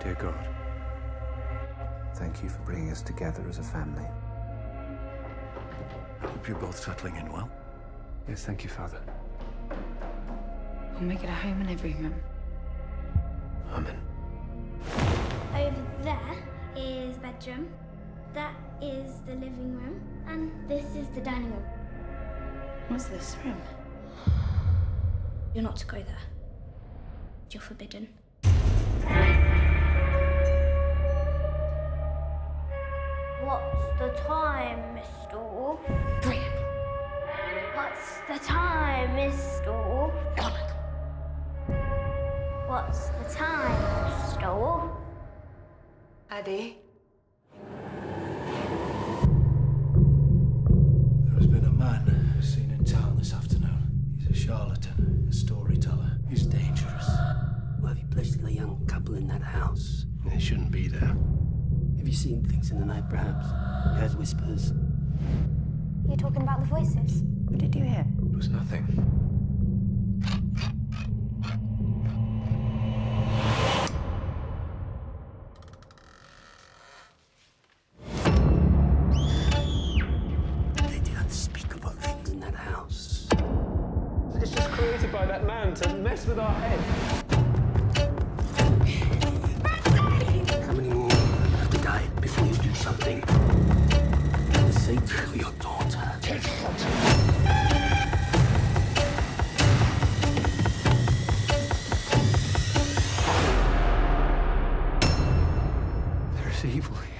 Dear God, thank you for bringing us together as a family. I hope you're both settling in well. Yes, thank you, Father. We'll make it a home in every room. Amen. Over there is bedroom. That is the living room. And this is the dining room. What's this room? You're not to go there. You're forbidden. What's the time, Mr. Wolf? Brilliant. What's the time, Mr. Wolf? What's the time, Mr. Wolf? Addy. There has been a man seen in town this afternoon. He's a charlatan, a storyteller. He's dangerous. Well, have you placed the young couple in that house? They shouldn't be there. Have you seen things in the night, perhaps? You heard whispers? You're talking about the voices? What did you hear? It was nothing. They did unspeakable things in that house. It's just created by that man to mess with our head. evil here.